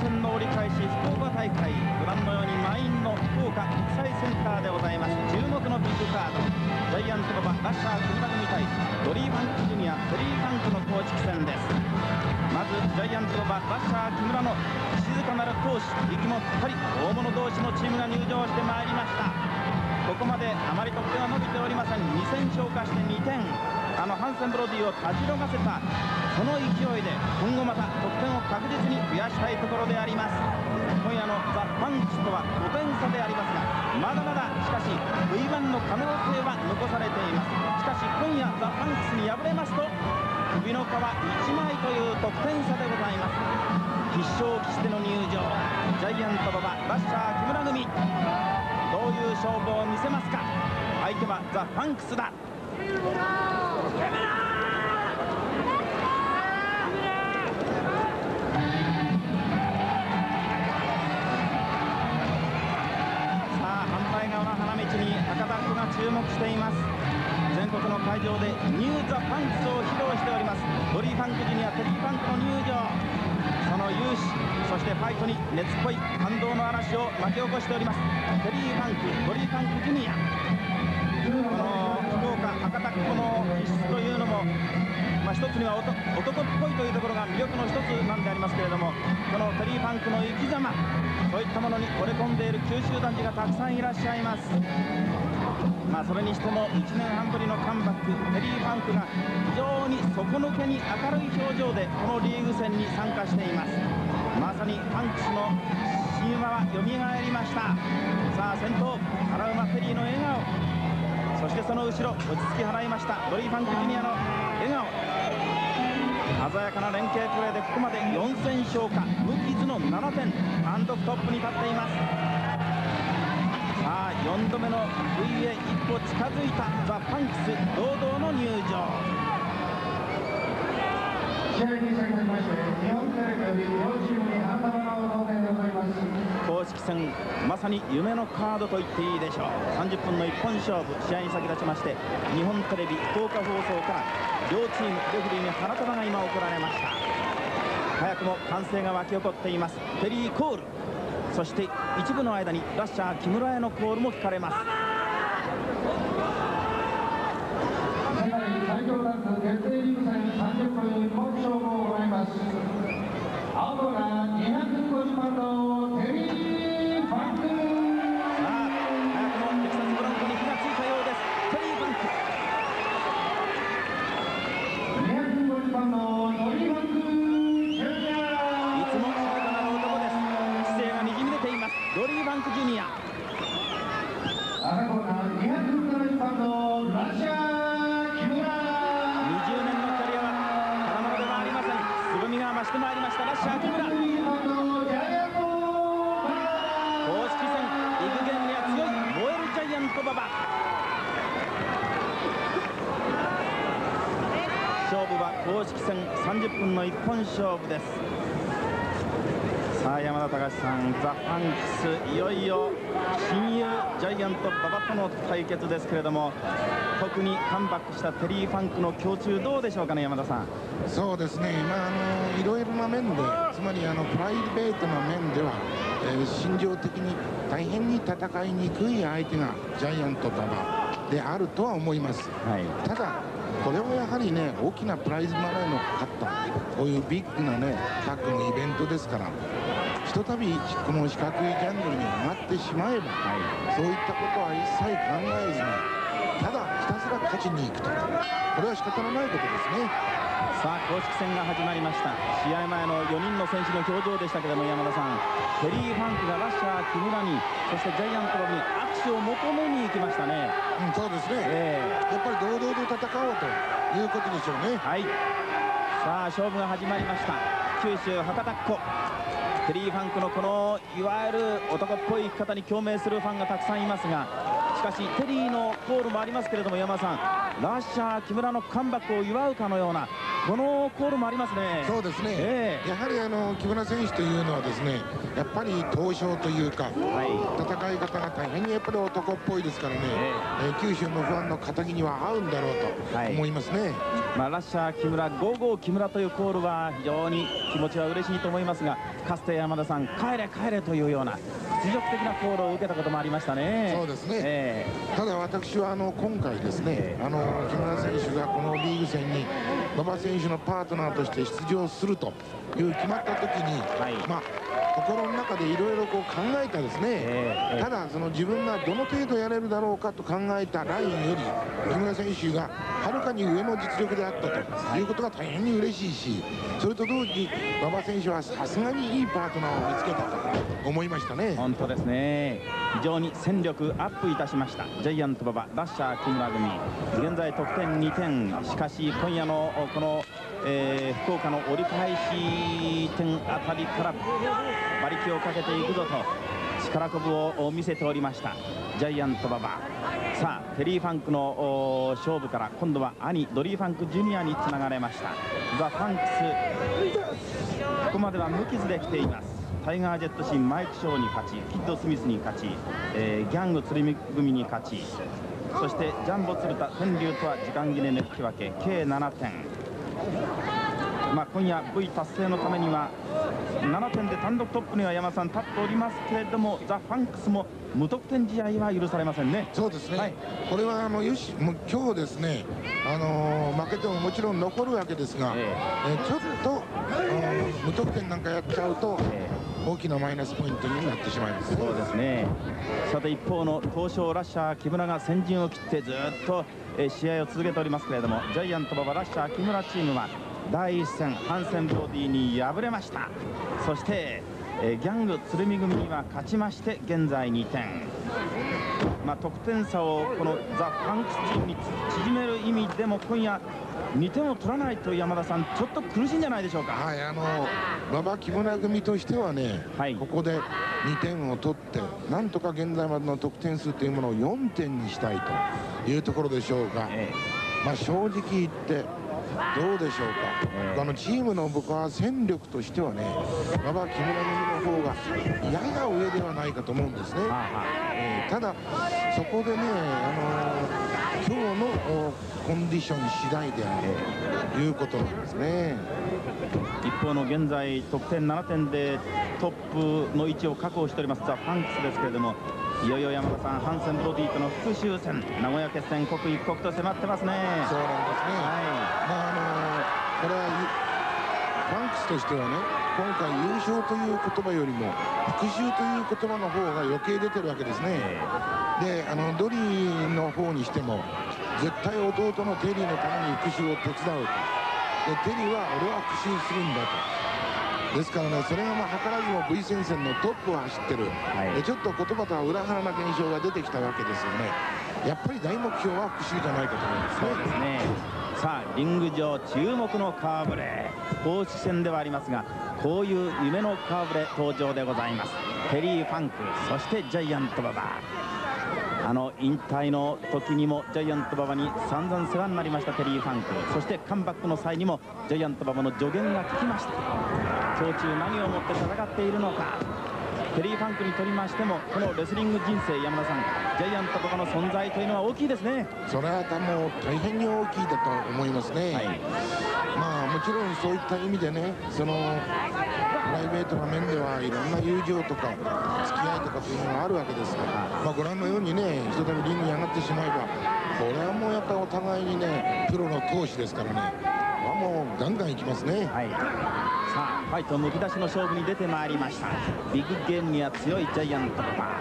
戦の折り返し福岡大会ご覧のように満員の福岡国際センターでございます。注目のビッグカード。ジャイアント馬場ラッシャー木村組対ドリー・ファンクジュニアテリー・ファンクの公式戦です。まずジャイアント馬場ラッシャー木村の静かなる闘志息もぴったり大物同士のチームが入場してまいりました。ここまであまり得点は伸びておりません。2戦消化して2点。あのハンセンブロディをたじろがせたその勢いで今後また得点を確実に増やしたいところであります。今夜のザ・パンチとは5点差でありますがまだまだしかし V1 の可能性は残されています。しかし今夜ザ・パンクスに敗れますと首の皮1枚という得点差でございます。必勝を期しての入場ジャイアント馬場ラッシャー木村組。どういう勝負を見せますか？相手はザ・ファンクスだ。注目しています。全国の会場でニュー・ザ・ファンクスを披露しております。ドリー・ファンクジュニアテリー・ファンクの入場。その勇姿そしてファイトに熱っぽい感動の嵐を巻き起こしております。テリー・ファンクドリー・ファンクジュニア。この福岡博多この気質というのもまあ、一つには男っぽいというところが魅力の一つなんでありますけれどもこのテリー・ファンクの生き様そういったものに惚れ込んでいる九州男児がたくさんいらっしゃいます。まあ、それにしても1年半ぶりのカムバックテリー・ファンクが非常に底抜けに明るい表情でこのリーグ戦に参加しています。まさにファンクスの神話はよみがえりました。さあ先頭原馬テリーの笑顔。そしてその後ろ落ち着き払いましたドリー・ファンクジュニアの笑顔。鮮やかな連携プレーでここまで4戦勝化無傷の7点単独トップに立っています。さあ4度目の V へ一歩近づいたザ・パンクス堂々の入場。公式戦まさに夢のカードと言っていいでしょう。30分の一本勝負試合に先立ちまして日本テレビ福岡放送から両チームレフリーに花束が今送られました。早くも歓声が沸き起こっています。テリー・コール。そして一部の間にラッシャー木村へのコールも聞かれます。一本勝負です。さあ山田隆さんザ・ファンクスいよいよ親友ジャイアント馬場との対決ですけれども特にカムバックしたテリー・ファンクの胸中どうでしょうかね山田さん。そうですね。今あのいろいろな面でつまりあのプライベートな面では、えー、心情的に大変に戦いにくい相手がジャイアント馬場であるとは思います、はい、ただこれはやはりね大きなプライズマネーのかかったこういうビッグなねタッグのイベントですからひとたびこの四角いジャンルに上がってしまえば、はい、そういったことは一切考えずにただひたすら勝ちに行くと。これは仕方のないことですねさあ公式戦が始まりました。試合前の4人の選手の表情でしたけども山田さん。テリー・ファンクがラッシャー木村にそしてジャイアントロに握手を求めに行きましたね、うん、そうですね、えー、やっぱり堂々と戦おうということでしょうね。はい。さあ勝負が始まりました。九州博多っ子。テリー・ファンクのこのいわゆる男っぽい生き方に共鳴するファンがたくさんいますがししかしテリーのコールもありますけれども山田さんラッシャー木村のカムバックを祝うかのようなこのコールもありますね。そうですね、えやはりあの木村選手というのはですねやっぱり闘将というか、はい。戦い方が大変にやっぱり男っぽいですからね、ええ。ー九州のファンの仇には合うんだろうはい。と思いますね、まあ、ラッシャー木村ゴーゴー木村というコールは非常に気持ちは嬉しいと思いますがかつて山田さん帰れ帰れというような屈辱的なコールを受けたこともありましたね。そうですね。えただ私はあの今回ですね、あの木村選手がこのリーグ戦に馬場選手のパートナーとして出場するという決まった時に、はい。まあ心の中でいろいろこう考えたですね、ええただその自分がどの程度やれるだろうかと考えたラインより木村選手がはるかに上の実力であったということが大変に嬉しいしそれと同時に馬場選手はさすがにいいパートナーを見つけたと思いましたね。本当ですね。非常に戦力アップいたしました。ジャイアント馬場ラッシャー木村組。現在得点2点。しかし今夜のこの、えー福岡の折り返し点あたりから馬力をかけていくぞと力こぶを見せておりました。ジャイアント馬場。さあテリー・ファンクの勝負から今度は兄ドリー・ファンクジュニアにつながれました。ザ・ファンクス。ここまでは無傷で来ています。タイガー・ジェットシンマイク・ショーに勝ちキッド・スミスに勝ち、えーギャング・鶴見組に勝ち。そしてジャンボ鶴田天竜とは時間切れ引き分け計7点。おー、まあ、今夜 V 達成のためには7点で単独トップには山さん立っておりますけれどもザ・ファンクスも無得点試合は許されませんね。そうですね、はい。これはあのよしもう今日ですね、あのー負けてももちろん残るわけですが、ええ。ーちょっと、あの無得点なんかやっちゃうと、え大きなマイナスポイントになってしまいます。ね。そうですね。さて一方の東証ラッシャー木村が先陣を切ってずっと、えー試合を続けておりますけれどもジャイアント馬場ラッシャー木村チームは第一戦ハンセンボディに敗れました。そして、えーギャング鶴見組には勝ちまして現在2点。まあ、得点差をこのザ・ファンクスチームに縮める意味でも今夜2点を取らないと山田さんちょっと苦しいんじゃないでしょうか。はい、あの馬場木村組としてはね、はい。ここで2点を取ってなんとか現在までの得点数というものを4点にしたいというところでしょうが、え。まあ、正直言ってどうでしょうか、ええあのチームの僕は戦力としてはね馬場木村組の方がやや上ではないかと思うんですねえ。ーただそこでね、あのー今日のおコンディション次第であるということなんですね。一方の現在得点7点でトップの位置を確保しておりますザ・ファンクスですけれどもいよいよ山田さんハンセンボディとの復讐戦名古屋決戦刻一刻と迫ってますねそうなんですね。はまああのーこれはゆファンクスとしてはね、今回優勝という言葉よりも復讐という言葉の方が余計出てるわけですい、ね。えで、あのドリーの方にしても絶対弟のテリーのために復讐を手伝うと。で、テリーは俺は復讐するんだと。ですからね、それがまあ図らずも V 戦線のトップを走ってる、はい。でちょっと言葉とは裏腹な現象が出てきたわけですよね。やっぱり大目標は復讐じゃないかと思いますね。そうですね。さあリング上注目の顔ぶれ公式戦ではありますがこういう夢の顔ぶれ登場でございます。テリー・ファンクそしてジャイアント馬場。あの引退の時にもジャイアント馬場に散々世話になりましたテリー・ファンク。そしてカムバックの際にもジャイアント馬場の助言が効きました胸中何をもって戦っているのか。テリー・ファンクにとりましてもこのレスリング人生山田さんジャイアント馬場の存在というのは大きいですね。それはもう大変に大きいだと思いますね、はい。まあもちろんそういった意味でねそのプライベートな面ではいろんな友情とか付き合いとかというのがあるわけです。が、まあ、ご覧のようにね一度リングに上がってしまえばこれはもうやっぱりお互いにねプロの闘志ですからね、まあ、もうガンガンいきますね。はい、さあファイトむき出しの勝負に出てまいりました。ビッグゲームには強いジャイアント馬場。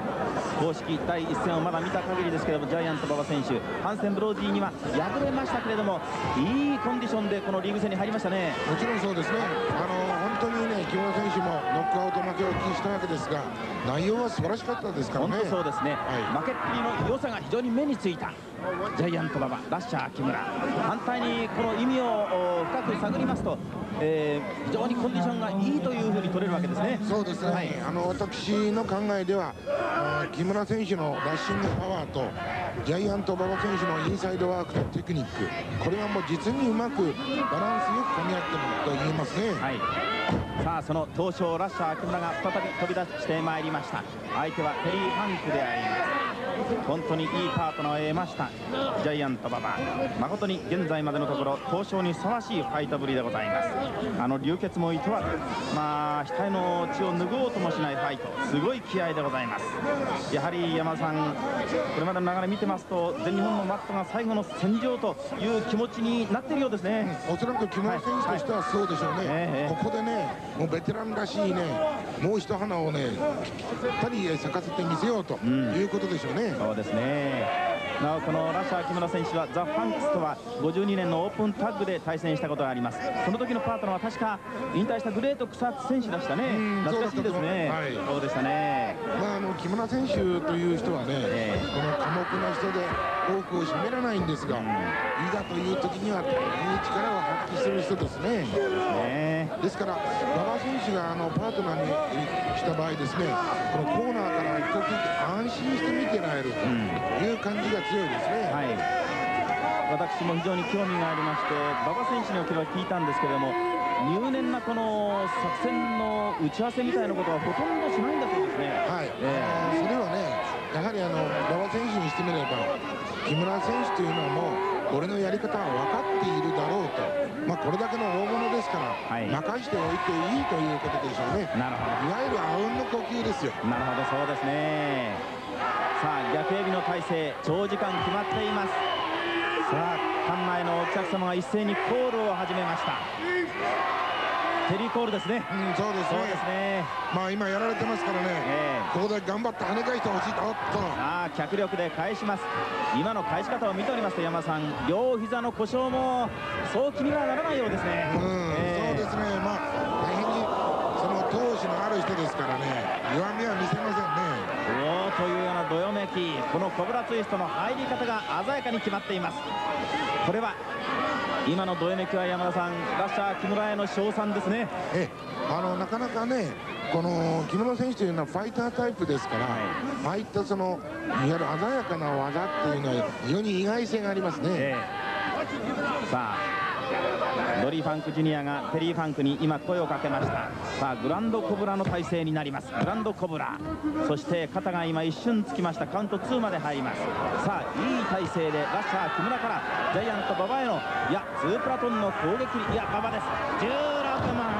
公式第一戦をまだ見た限りですけれどもジャイアント馬場選手ハンセンブローディーには敗れましたけれどもいいコンディションでこのリーグ戦に入りましたね。もちろんそうですね、あの本当にね、木村選手もノックアウト負けを喫したわけですが、内容は素晴らしかったですから本ね。当そうですね、はい。負けっぷりの良さが非常に目についたジャイアント馬場ラッシャー木村。反対にこの意味をお深く探りますとえー、非常にコンディションがいいというふうに取れるわけですね。そうですね、はい、あの私の考えでは木村選手のラッシングパワーとジャイアント馬場選手のインサイドワークとテクニックこれはもう実にうまくバランスよく噛み合ってると言えますね、はい、さあその東証ラッシャー木村が再び飛び出してまいりました。相手はテリー・ファンクであります本当にいいパートナーを得ました。ジャイアント馬場。誠に現在までのところ交渉にふさわしいファイトぶりでございます。あの流血もいとわずまあ額の血を拭おうともしないファイト。すごい気合でございます。やはり山田さんこれまでの流れ見てますと全日本のマットが最後の戦場という気持ちになっているようですね、うん、おそらく木村選手としてはそうでしょうね、はい。はい、ここでねもうベテランらしいねもう一花をねぴったり咲かせてみせようということでしょうね、そうですね。なおこのラッシャー木村選手はザ・ファンクスとは52年のオープンタッグで対戦したことがあります。その時のパートナーは確か引退したグレート草津選手でしたね。懐かしいですね、はい、そうでしたね。まああの木村選手という人はね、えー、この寡黙な人で多くを占めらないんですが、うん、いざという時には大変に力を発揮する人ですね。ね。ですから馬場選手があのパートナーにした場合ですねこのコーナーから一刻安心して見てられるという感じが強いですね、はい、私も非常に興味がありまして馬場選手におけば聞いたんですけれども入念なこの作戦の打ち合わせみたいなことはほとんどしないんだそうですね。はい、えー、それはねやはりあの馬場選手にしてみれば木村選手というのはもう俺のやり方は分かっているだろうと、まあ、これだけの大物ですから、はい、任しておいていいということでしょうね。なるほど。いわゆるあうんの呼吸ですよ。なるほどそうですね。さあ逆エビの体勢長時間決まっています。さあ館内のお客様が一斉にコールを始めましたテリーコールですね、うん、そうですね。ね。まあ今やられてますからね、えー、ここで頑張って跳ね返してほしいと。さあ脚力で返します。今の返し方を見ておりますと山さん両膝の故障もそう気にはならないようですね、うん、えー、そうですね。まあ大変にその闘志のある人ですからね。弱みは見せませんねどよめきこのコブラツイストの入り方が鮮やかに決まっています。これは今のどよめきは山田さんラッシャー木村への称賛ですね。えあのなかなかねこの木村選手というのはファイタータイプですから、はい、ああいったそのいわゆる鮮やかな技っていうのは非常に意外性がありますね、え。さあドリー・ファンクジュニアがテリー・ファンクに今声をかけました。さあグランドコブラの体勢になります。グランドコブラ。そして肩が今一瞬つきました。カウント2まで入ります。さあいい体勢でラッシャー木村から。ジャイアント馬場へのいや2プラトンの攻撃。いや馬場です。16万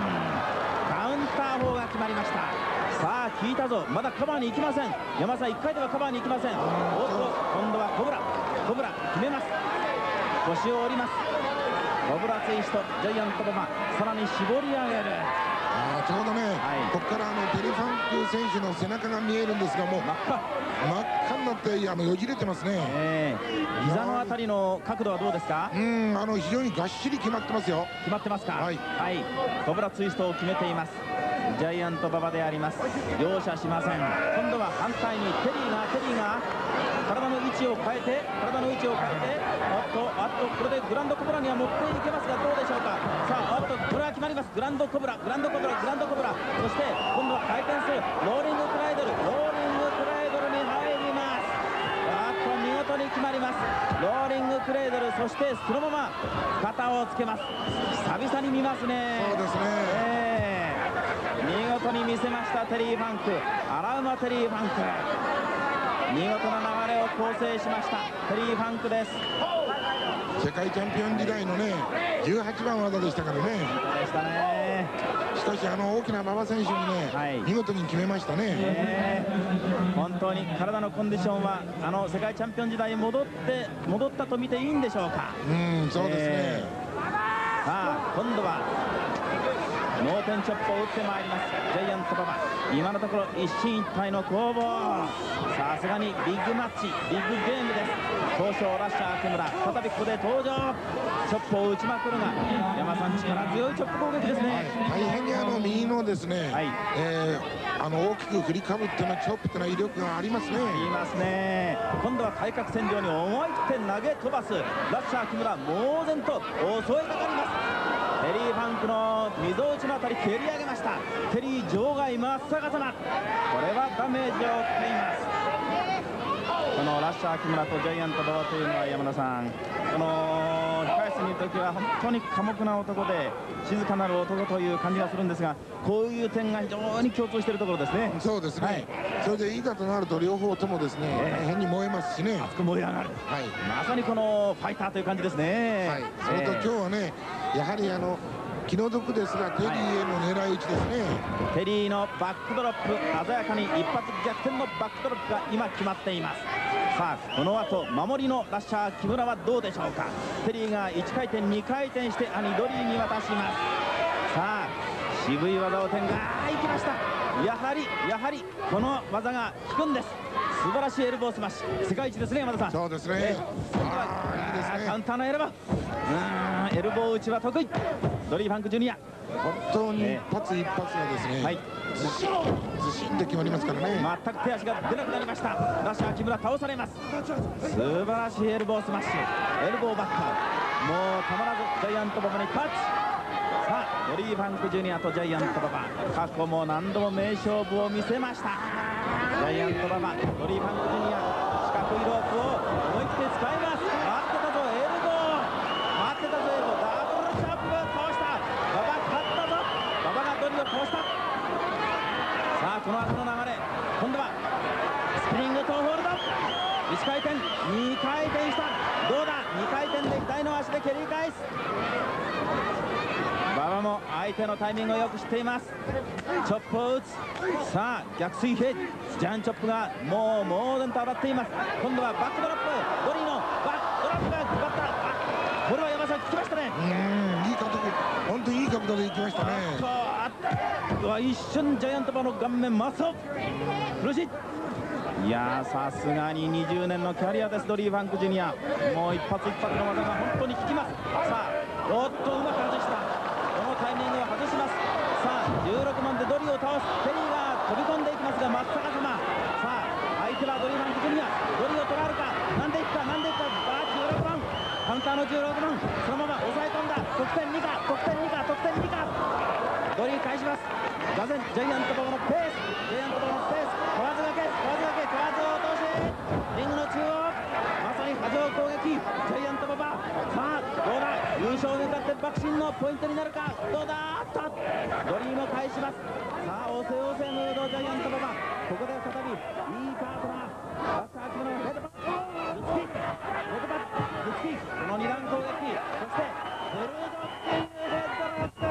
カウンター砲が決まりました。さあ効いたぞ。まだカバーに行きません。山田さん1回ではカバーに行きません。おっと今度はコブラ。コブラ決めます。腰を折ります。コブラツイストジャイアント馬場さらに絞り上げる。あちょうどね、はい、ここからあのテレファンク選手の背中が見えるんですがもう真っ赤。真っ赤になってあのよじれてますね、えー、膝のあたりの角度はどうですか？うんあの非常にがっしり決まってますよ。決まってますか？はい、はい、コブラツイストを決めていますジャイアント馬場であります。容赦しません。今度は反対にテリーがテリーが体の位置を変えて体の位置を変えてあっとあっとこれでグランドコブラには持っていけますがどうでしょうか。さああっとこれは決まります。グランドコブラグランドコブラグランドコブラ。そして今度は回転するローリングクライドル。ローリングクライドルに入ります。あっと見事に決まります。ローリングクレードルそしてそのまま肩をつけます。久々に見ますね。そうですね、えー見事に見せましたテリー・ファンク。荒馬テリー・ファンク。見事な流れを構成しました。テリー・ファンクです。世界チャンピオン時代のね18番技でしたからね。でしたね。しかしあの大きな馬場選手にね、はい、見事に決めましたね、ね、本当に体のコンディションはあの世界チャンピオン時代に戻って戻ったと見ていいんでしょうか。うんそうですね、えー、さあ今度は脳天チョップを打ってまいりますジャイアント馬場今のところ一進一退の攻防。さすがにビッグマッチビッグゲームです。東証ラッシャー木村再びここで登場チョップを打ちまくるが山さん力強いチョップ攻撃ですね、はい、大変にあの右のですね、はい。えー、あの大きく振りかぶってのチョップというのは威力がありますね。ありますね。今度は対角線上に思い切って投げ飛ばす。ラッシャー木村猛然と襲いかかりますテリー・ファンク・の溝内のあたり蹴り上げました。テリー場外真っ逆さま。これはダメージを負っています。このラッシャー木村とジャイアント馬場というのは山田さん。この控室にいる時は本当に寡黙な男で静かなる男という感じがするんですがこういう点が非常に共通しているところですね。そうですね、はい、それでいいかとなると両方ともですね、えー、大変に燃えますしね。熱く燃え上がる、はい、まさにこのファイターという感じですね、はい、それと今日はね、やはりあの気の毒ですがテリーへの狙い撃ちですね、はい、テリーのバックドロップ鮮やかに一発逆転のバックドロップが今決まっていますさあこの後守りのラッシャー木村はどうでしょうか？テリーが1回転2回転して兄ドリーに渡します。さあ渋い技を点がいきました。やはりやはりこの技が効くんです。素晴らしいエルボースマッシュ。世界一ですね山田さん。そうですね、えー、いいですね。カウンターのエルボーエルボー打ちは得意。ドリー・ファンク・ジュニア本当に一発一発がですね、はい、ずしずしんと決まりますからね。全く手足が出なくなりました。ラッシャー木村倒されます。素晴らしいエルボースマッシュ。エルボーバックもうたまらずジャイアント馬場にタッチ。さあドリー・ファンク・ジュニアとジャイアント馬場過去も何度も名勝負を見せました。ジャイアント馬場ドリー・ファンク・ジュニア四角いロープを思い切って使いますこの後の流れ今度はスピニングトーホールド1回転2回転したどうだ2回転で左の足で蹴り返す馬場も相手のタイミングをよく知っています。チョップを打つ。さあ逆水平。ジャンチョップがもう猛然と上がっています。今度はバックドロップ。ドリーのバックドロップが決まった。これは山田さん効きましたね。うんいい角度本当にいい角度でいきましたね。一瞬ジャイアント馬の顔面真っ青苦しいいやさすがに20年のキャリアですドリー・ファンク・ジュニア。もう一発一発の技が本当に効きます。さあおっとうまく外したタイミングを外します。さあ16番でドリーを倒す。テリーが飛び込んでいきますが真っ逆さまさあ相手はドリー・ファンク・ジュニア。ドリーを取られるか？なんでいくかなんでいくかバー16番カウンターの16番そのまま抑え込んだ。得点2か。得点2か。得点2かドリー返します。がぜジャイアント馬場のペース。ジャイアント馬場のペース。小技がけ小技がけ小技を通し。リングの中央。波状攻撃ジャイアント馬場。さあどうだ？優勝に向かって爆心のポイントになるか？どうだ？あっとドリーも返します。さあ押せ押せムードジャイアント馬場。ここで再びいいパートナー。バッター木村のヘッドバック。ズキヘッドバックズキ。この2段攻撃。そしてブルードッキングヘッドロック。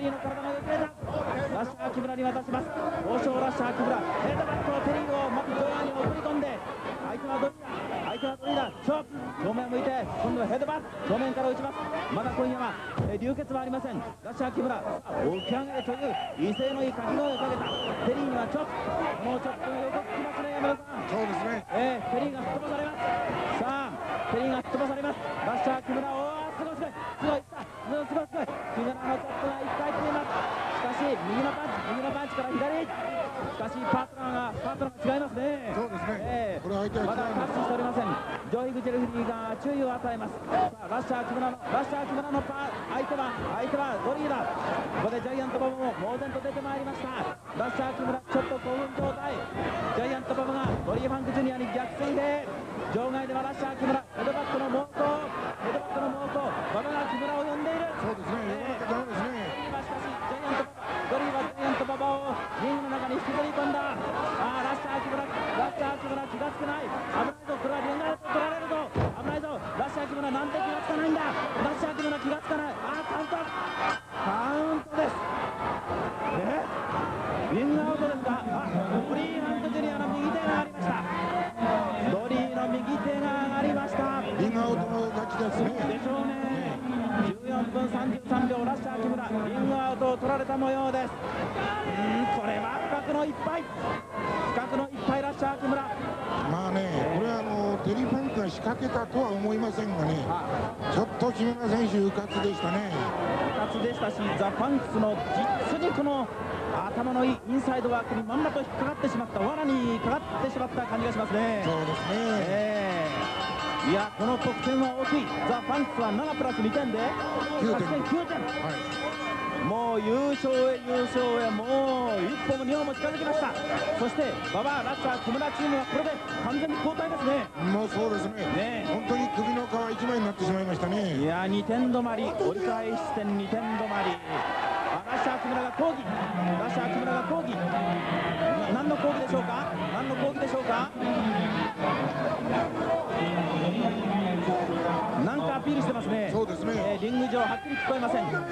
リーの体がよくれた。ラッシャー木村に渡します。王将ラッシャー木村ヘッドバットをペリーをまず上腕に送り込んで相手はどっちだ相手はどれだ勝負正面を向いて今度はヘッドバット正面から打ちますまだ今夜は、え流血はありません。ラッシャー木村起き上げという威勢のいい掛け声をかけた。ペリーにはチョップもうチョップがよくきますね山田さん。そうですね。えー、ペリーが吹っ飛ばされます。さあペリーが吹っ飛ばされます。ラッシャー木村おーすごいすごいすごい。すごいすごい木村のチョップが1回転いますしかし右のパンチ右のパンチから左。しかしパートナーがパートナーが違いますね。そうですね、えー、これ相手はまだタッチしておりませんジョー樋口レフリーが注意を与えます。さあラッシャー木村のラッシャー木村のパー相手は相手はドリーだ。ここでジャイアントババも猛然と出てまいりました。ラッシャー木村ちょっと興奮状態。ジャイアントババがドリー・ファンクジュニアに逆転で場外ではラッシャー木村ヘドバットの猛攻ヘドバットの猛攻馬場が木村を呼んでいるそうですね、えー、ダメですね。今しかしジャイアントドリーはジャイアント馬場をリングの中に引きずり込んだ。ああラッシャー木村ラッシャー木村気がつけない。危ないぞこれはリンガー取られるぞ。危ないぞラッシャー木村なんて気がつかないんだ。ラッシャー君は気がつかない。けたとは思いませんがねちょっと木村選手うかつでしたね。うかつでしたしザ・ファンクスの実にこの頭のいいインサイドワークにまんまと引っかかってしまった罠にかかってしまった感じがしますね。そうですね、えー、いやこの得点は大きい。ザ・ファンクスは7プラス2点で。9点。9点、はいもう優勝へ優勝へもう一歩も二歩も近づきました。そして馬場ラッシャー木村チームはこれで完全に交代ですね。もうそうですね。ね。本当に首の皮一枚になってしまいましたね。いや2点止まり。折り返し点2点止まり。ラッシャー木村が抗議。ラッシャー木村が抗議。何の抗議でしょうか？何の抗議でしょうか？アピールしてますね。そうですね、えー、リング上はっきり聞こえません。木村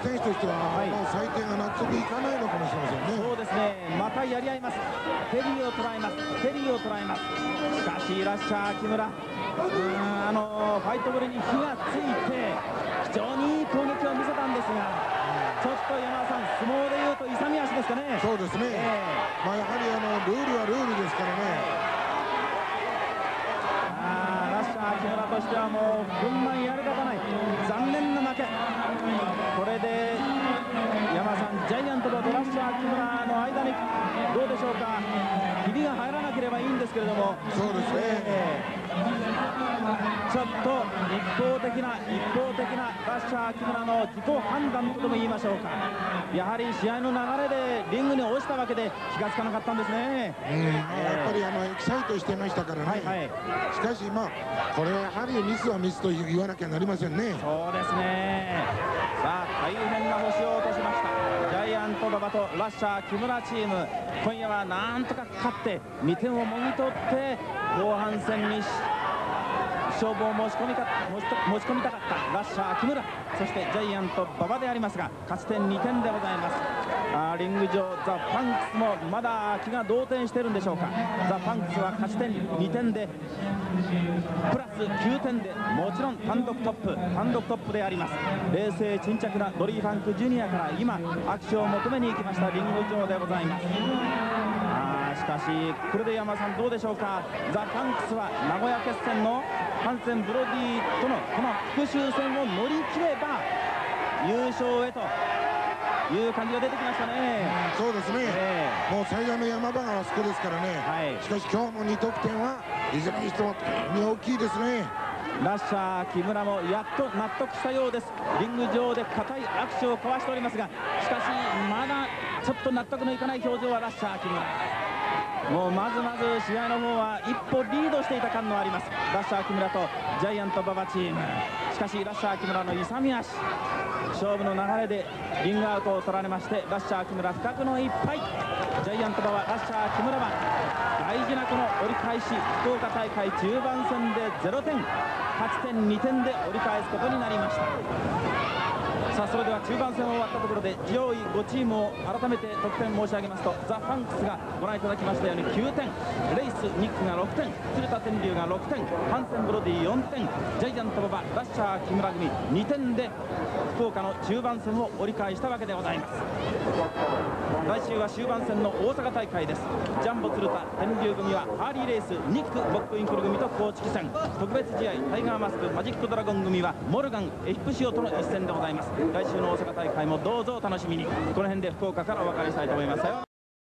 選手としては、はい、もう採点が納得いかないのかもしれませんね。そうですね。またやり合います。テリーを捉えます。テリーを捉えます。しかしラッシャー木村。あのファイトぶりに火がついて非常にいい攻撃を見せたんですがちょっと山田さん相撲でいうと勇み足ですかね。そうですね、えー、まあ、やはりあのルールはルールですからね木村としてはもう群馬やるかたない。残念な負け。これで山さんジャイアントとドラッシャー木村の間にどうでしょうか。ひびが入らなければいいんですけれども。そうですね、えー、ちょっと一方的な一方的なラッシャー木村の自己判断とでも言いましょうか。やはり試合の流れでリングに落ちたわけで気がつかなかったんですね、うん、やっぱりあのエキサイトしてましたからね、はいはい、しかしまあこれはやはりミスはミスと言わなきゃなりませんね。そうですね。さあ大変な星を落としましたコババとラッシャー木村チーム。今夜はなんとか勝って2点をもぎ取って後半戦に勝負を申し込みか持ち込みたかったラッシャー木村そしてジャイアント馬場でありますが勝ち点2点でございます。あリング上ザ・パンクスもまだ気が動転してるんでしょうか。ザ・ファンクスは勝ち点2点でプラス9点でもちろん単独トップ単独トップであります。冷静沈着なドリー・ファンクジュニアから今握手を求めに行きましたリング上でございます。あしかしこれで山さんどうでしょうか。ザ・ファンクスは名古屋決戦のハンセン・ブロディとのこの復讐戦を乗り切れば優勝へという感じが出てきましたね。そうですね、えー、もう最大の山場があそこですからね、はい、しかし今日の2得点はいずれにしても大きいですね。ラッシャー木村もやっと納得したようです。リング上で固い握手を交わしておりますがしかしまだちょっと納得のいかない表情はラッシャー木村。もうまずまず試合の方は一歩リードしていた感のあります。ラッシャー木村とジャイアント馬場チーム。しかしラッシャー木村の勇み足勝負の流れでリングアウトを取られましてラッシャー木村不覚の一敗。ジャイアント馬場ラッシャー木村は大事なこの折り返し福岡大会中盤戦で0点。勝ち点2点で折り返すことになりました。さあそれでは中盤戦を終わったところで上位5チームを改めて得点申し上げますとザ・ファンクスがご覧いただきましたように9点。レイス・ニックが6点。鶴田天竜が6点。ハンセン・ブロディ4点。ジャイアント馬場ラッシャー木村組2点で福岡の中盤戦を折り返したわけでございます。来週は終盤戦の大阪大会です。ジャンボ鶴田天竜組はハーリーレースニックボックインクル組と公式戦。特別試合タイガーマスクマジックドラゴン組はモルガンエヒプシオとの一戦でございます。来週の大阪大会もどうぞお楽しみに。この辺で福岡からお別れしたいと思います。